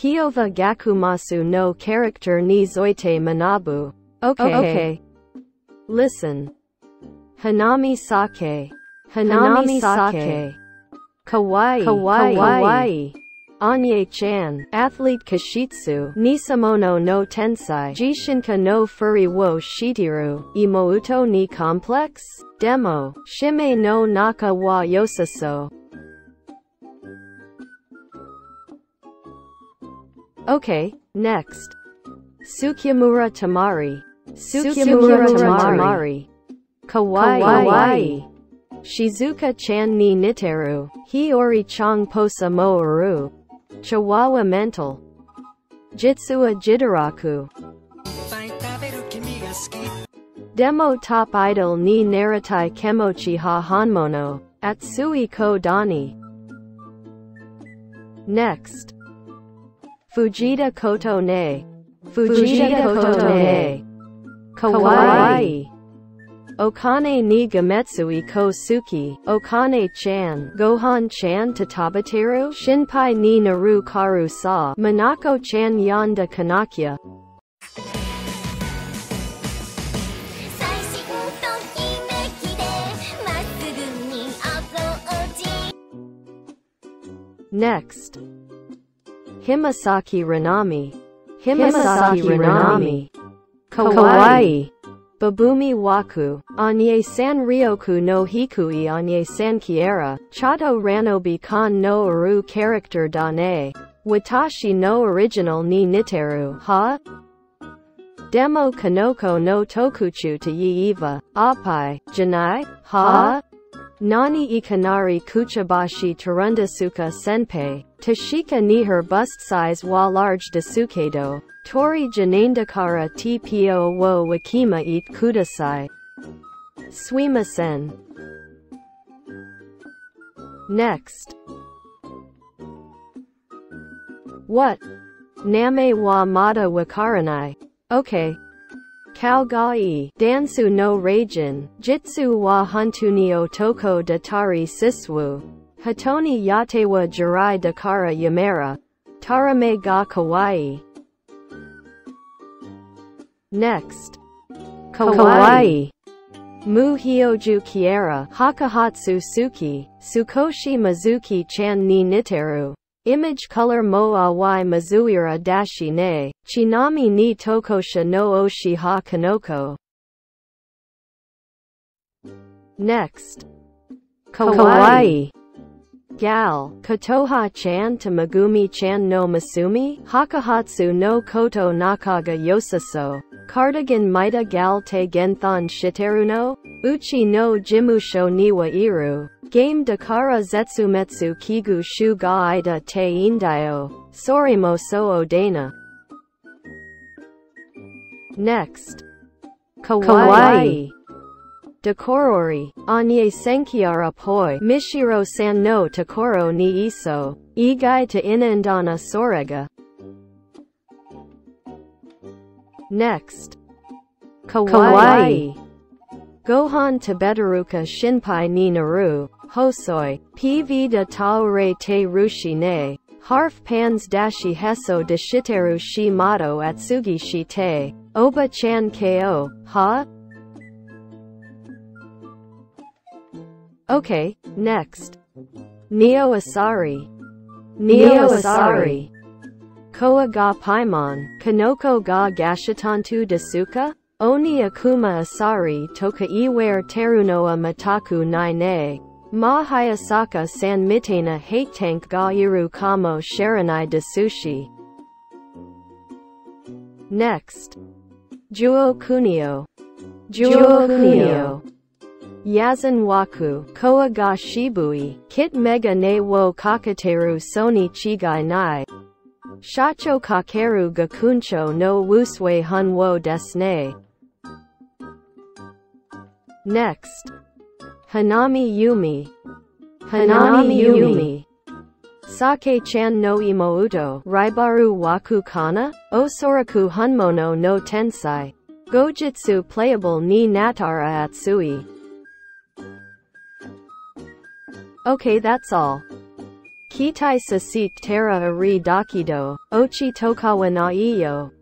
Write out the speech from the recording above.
Kiyova gakumasu no character ni zoite manabu. Okay. Oh, okay. Listen. Hanami Saki. Hanami Saki. Kawaii. Kawaii. Kawaii. Anye-chan, athlete Kashitsu, Nisamono no Tensai, Jishinka no Furi wo Shitiru, Imouto ni Complex, Demo, Shime no Naka wa Yosaso. Okay, next. Tsukimura Temari. Tsukimura Temari. Kawaii. Kawaii. Shizuka-chan ni Niteru. Hiori chang posa mo aru. Chihuahua mental. Jitsua Jitaraku. Demo top idol ni naratai kemochi ha hanmono. Atsui ko dani. Next. Fujita Kotone. Fujita Kotone. Kawaii. Okane ni gametsui ko suki, Okane-chan, Gohan-chan Tatabateru, Shinpai ni Naru Karu sa, Minako-chan Yanda Kanakya, Next. Himesaki Rinami. Himesaki Rinami. Kawaii. Babumi Waku. Anye San Ryoku no Hikui Anye San Kiera. Chato Ranobi Kan no Aru Character Dane. Watashi no Original ni Niteru. Ha? Demo Kanoko no Tokuchu to Yiiva. Apai. Janai? Ha? Nani Ikanari Kuchabashi Tarundasuka Senpei, Tashika ni her bust size wa large Dasukedo, Tori Janandakara TPO wo Wakima eat Kudasai. Suimasen. Next. What? Name wa mata wakaranai. Okay. Kalgai, Dansu no Raijin, Jitsu wa Huntunio Toko Datari Siswu, Hatoni Yatewa Jirai Dakara Yamera, Tarame ga Kawaii. Next. Kawaii. Mu Hyoju Kiera, Hakahatsu Suki, Sukoshi Mizuki Chan ni Niteru. Image color mo awai mazuira dashi ne, chinami ni tokosha no oshi ha kanoko. Next. Kawaii. Gal, Kotoha chan to Megumi chan no Masumi, Hakahatsu no Koto Nakaga Yosaso, Cardigan Maita gal te Genthon Shiteru no, Uchi no Jimusho niwa Iru, Game Dakara Zetsumetsu Kigu Shu ga Ida te Indayo, Sorimo so Odana. Next. Kawaii. Kawaii. Dekorori, Anye Senkiara Poi, Mishiro San no Takoro ni Iso, Igai to Inandana Sorega. Next. Kawaii. Gohan Tibetaruka Shinpai ni Naru, Hosoi, PV de Taure te Rushi ne, Harf Pans Dashi Heso de Shiteru shi Mato Atsugi shi te, Oba chan ko, ha? Okay, next. Neo Asari. Neo Asari. Koa ga Paimon, Kanoko ga Gashitantu desuka? Oni Akuma Asari Toka Iware Terunoa Mataku Nai ne. Ma Hayasaka San Mitena Hate Tank ga Iru Kamo Sharanai Dasushi. Next. Juo Kunio. Juo Kunio. Yazan Waku, Koa ga Shibui, Kit Mega ne wo Kakateru Sony Chigai Nai. Shacho Kakeru ga Kuncho no Wusui Hun wo Desne. Next. Hanami Yumi. Hanami Yumi. Sake chan no imouto, Raibaru waku kana, Osoraku hunmono no tensai. Gojitsu playable ni Natara Atsui. Okay that's all. Kitai sasik tera ari dakido, ochi tokawa na iyo.